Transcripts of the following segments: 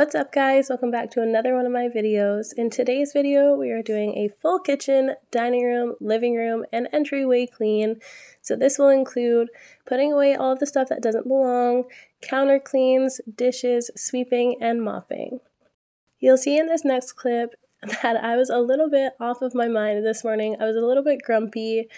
What's up guys? Welcome back to another one of my videos. In today's video, we are doing a full kitchen, dining room, living room, and entryway clean. So this will include putting away all the stuff that doesn't belong, counter cleans, dishes, sweeping, and mopping. You'll see in this next clip that I was a little bit off of my mind this morning. I was a little bit grumpy.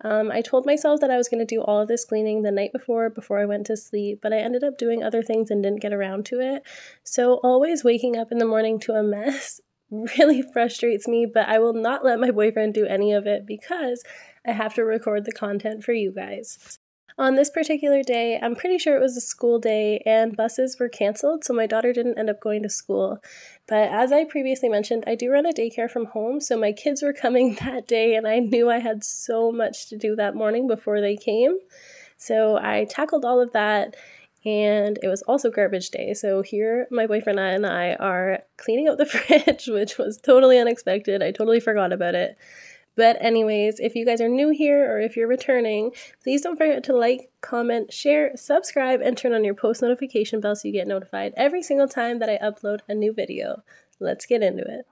Um, I told myself that I was going to do all of this cleaning the night before, before I went to sleep, but I ended up doing other things and didn't get around to it. So, always waking up in the morning to a mess really frustrates me, but I will not let my boyfriend do any of it because I have to record the content for you guys. On this particular day, I'm pretty sure it was a school day and buses were canceled, so my daughter didn't end up going to school. But as I previously mentioned, I do run a daycare from home, so my kids were coming that day, and I knew I had so much to do that morning before they came. So I tackled all of that, and it was also garbage day. So here, my boyfriend and I are cleaning out the fridge, which was totally unexpected. I totally forgot about it. But, anyways, if you guys are new here or if you're returning, please don't forget to like, comment, share, subscribe, and turn on your post notification bell so you get notified every single time that I upload a new video. Let's get into it.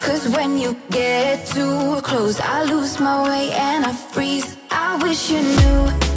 Cause when you get too close, I lose my way and I freeze. I wish you knew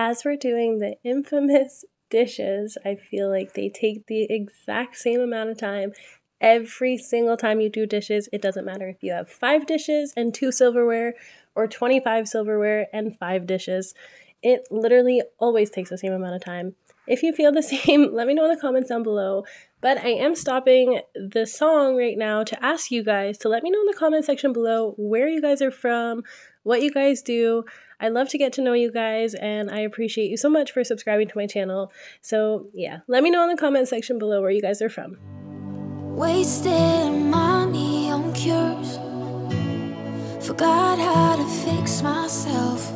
As we're doing the infamous dishes, I feel like they take the exact same amount of time every single time you do dishes. It doesn't matter if you have five dishes and two silverware or 25 silverware and five dishes. It literally always takes the same amount of time. If you feel the same, let me know in the comments down below. But I am stopping the song right now to ask you guys to let me know in the comment section below where you guys are from, what you guys do. I love to get to know you guys, and I appreciate you so much for subscribing to my channel. So, yeah, let me know in the comment section below where you guys are from. Money on cures. Forgot how to fix myself.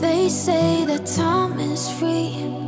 They say that time is free.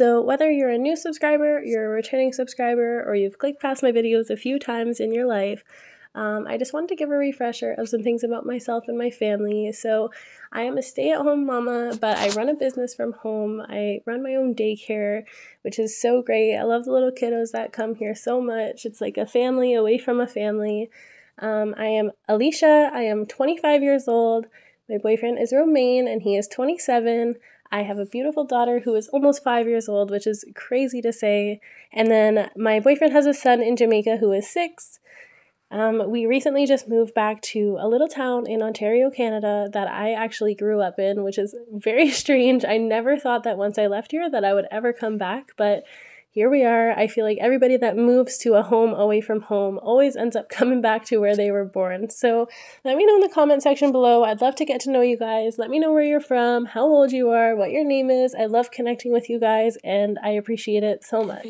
So, whether you're a new subscriber, you're a returning subscriber, or you've clicked past my videos a few times in your life, um, I just wanted to give a refresher of some things about myself and my family. So, I am a stay at home mama, but I run a business from home. I run my own daycare, which is so great. I love the little kiddos that come here so much. It's like a family away from a family. Um, I am Alisha. I am 25 years old. My boyfriend is Romain, and he is 27. I have a beautiful daughter who is almost five years old, which is crazy to say. And then my boyfriend has a son in Jamaica who is six. Um, we recently just moved back to a little town in Ontario, Canada that I actually grew up in, which is very strange. I never thought that once I left here that I would ever come back, but here we are. I feel like everybody that moves to a home away from home always ends up coming back to where they were born. So let me know in the comment section below. I'd love to get to know you guys. Let me know where you're from, how old you are, what your name is. I love connecting with you guys and I appreciate it so much.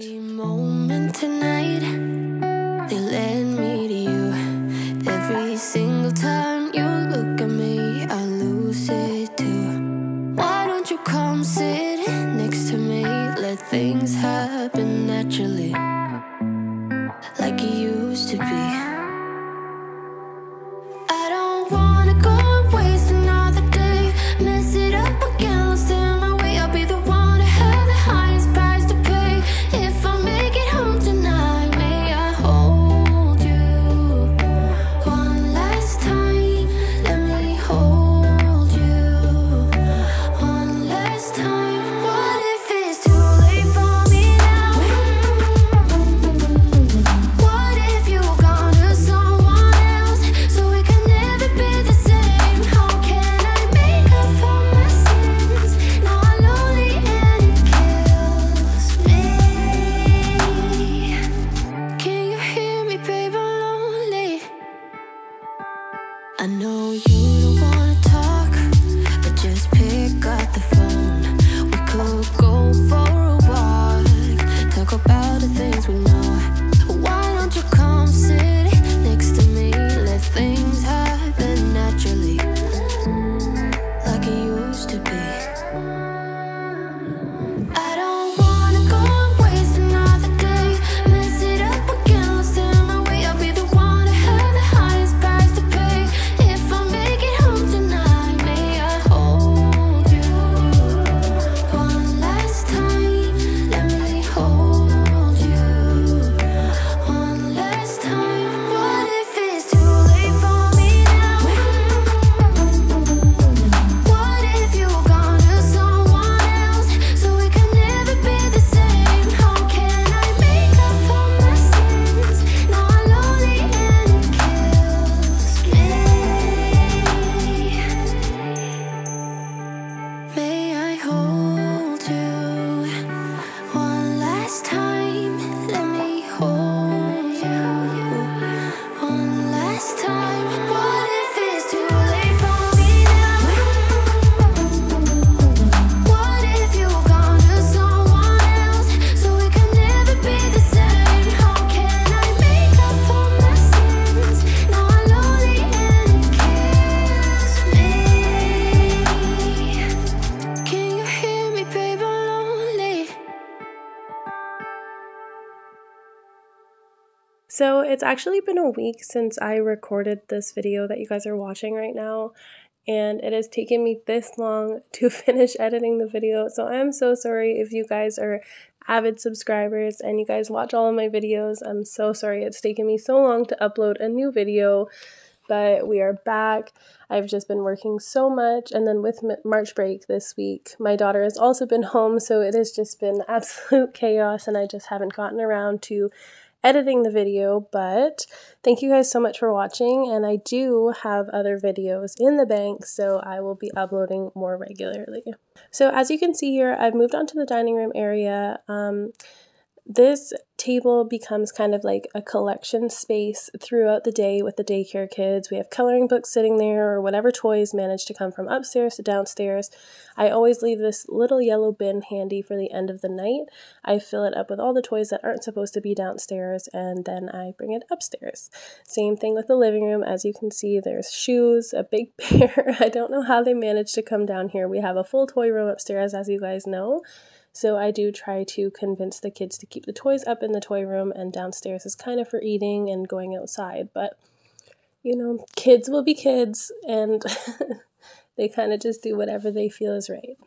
It's actually been a week since I recorded this video that you guys are watching right now, and it has taken me this long to finish editing the video. So I'm so sorry if you guys are avid subscribers and you guys watch all of my videos. I'm so sorry it's taken me so long to upload a new video, but we are back. I've just been working so much, and then with March break this week, my daughter has also been home, so it has just been absolute chaos, and I just haven't gotten around to editing the video, but thank you guys so much for watching, and I do have other videos in the bank, so I will be uploading more regularly. So as you can see here, I've moved on to the dining room area. Um, this table becomes kind of like a collection space throughout the day with the daycare kids. We have coloring books sitting there or whatever toys manage to come from upstairs to downstairs. I always leave this little yellow bin handy for the end of the night. I fill it up with all the toys that aren't supposed to be downstairs and then I bring it upstairs. Same thing with the living room. As you can see, there's shoes, a big bear. I don't know how they managed to come down here. We have a full toy room upstairs, as you guys know. So I do try to convince the kids to keep the toys up in the toy room and downstairs is kind of for eating and going outside. But you know, kids will be kids and they kind of just do whatever they feel is right.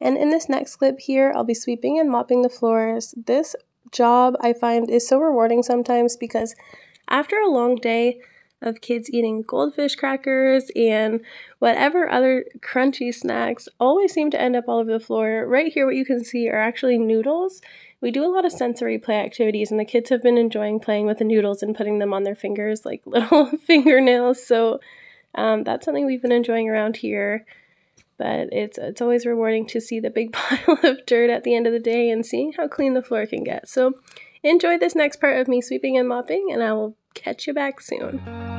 And in this next clip here, I'll be sweeping and mopping the floors. This job I find is so rewarding sometimes because after a long day, of kids eating goldfish crackers and whatever other crunchy snacks always seem to end up all over the floor. Right here, what you can see are actually noodles. We do a lot of sensory play activities, and the kids have been enjoying playing with the noodles and putting them on their fingers like little fingernails. So um, that's something we've been enjoying around here. But it's it's always rewarding to see the big pile of dirt at the end of the day and seeing how clean the floor can get. So enjoy this next part of me sweeping and mopping, and I will catch you back soon.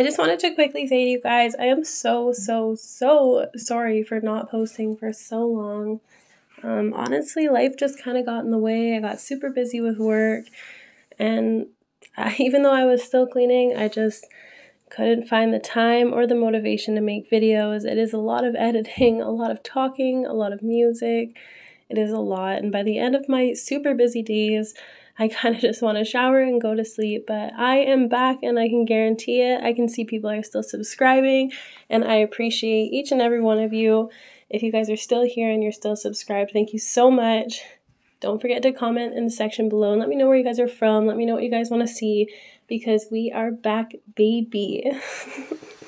I just wanted to quickly say to you guys, I am so, so, so sorry for not posting for so long. Um, honestly, life just kind of got in the way. I got super busy with work, and I, even though I was still cleaning, I just couldn't find the time or the motivation to make videos. It is a lot of editing, a lot of talking, a lot of music. It is a lot, and by the end of my super busy days, I kind of just want to shower and go to sleep, but I am back and I can guarantee it. I can see people are still subscribing, and I appreciate each and every one of you. If you guys are still here and you're still subscribed, thank you so much. Don't forget to comment in the section below and let me know where you guys are from. Let me know what you guys want to see because we are back, baby.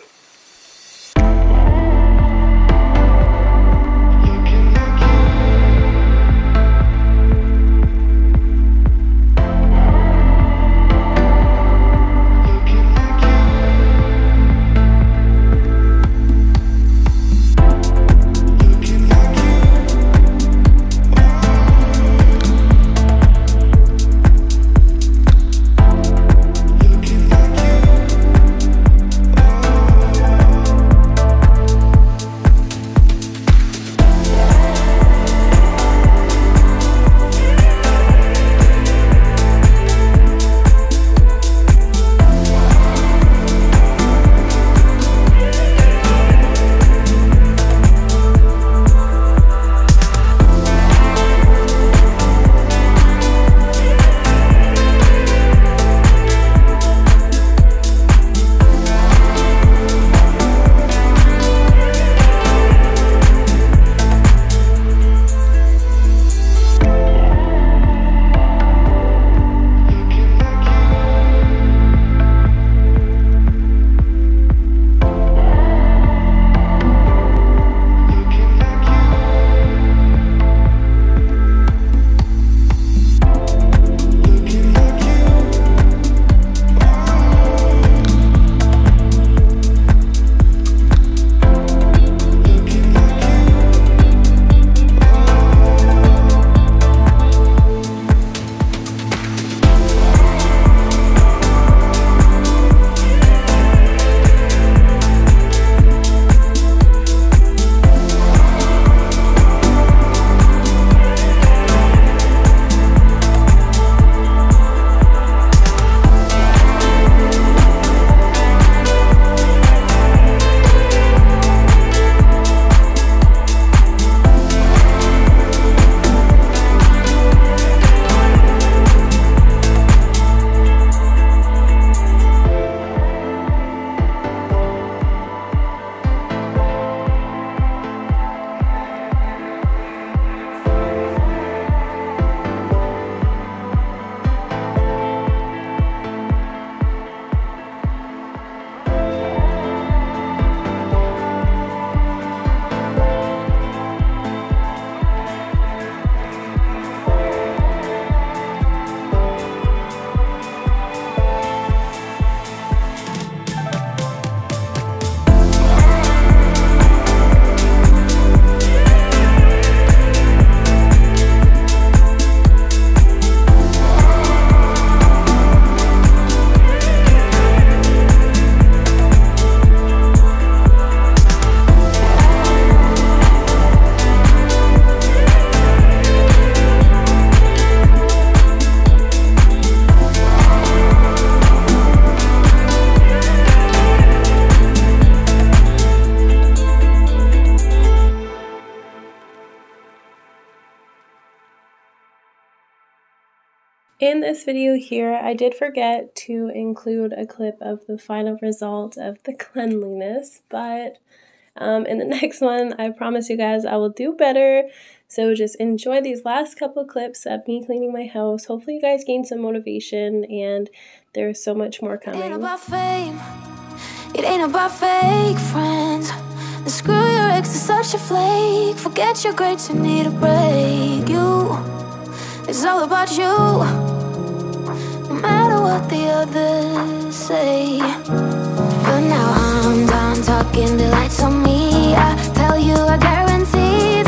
In this video here, I did forget to include a clip of the final result of the cleanliness, but um, in the next one, I promise you guys I will do better. So just enjoy these last couple clips of me cleaning my house. Hopefully you guys gain some motivation and there's so much more coming. It ain't about fame. It ain't about fake friends. And screw your ex is such a flake. Forget your grades, you need a break. You, it's all about you what the others say. But now I'm done talking, the lights on me. I tell you, I guarantee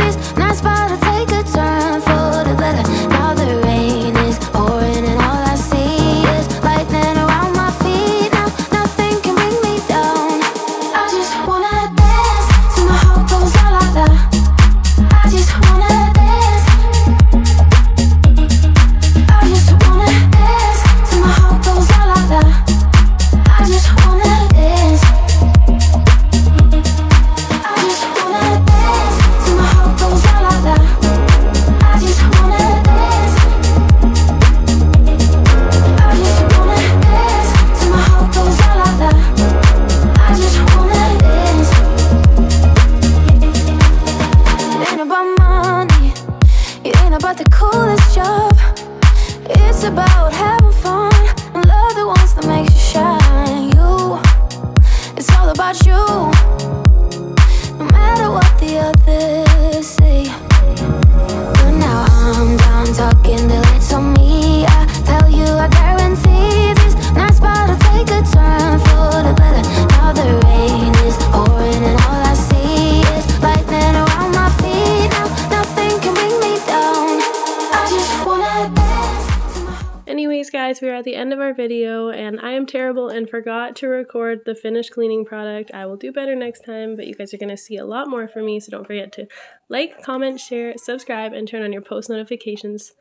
video, and I am terrible and forgot to record the finished cleaning product. I will do better next time, but you guys are going to see a lot more from me, so don't forget to like, comment, share, subscribe, and turn on your post notifications.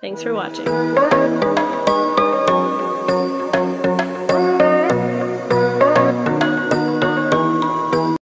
Thanks for watching.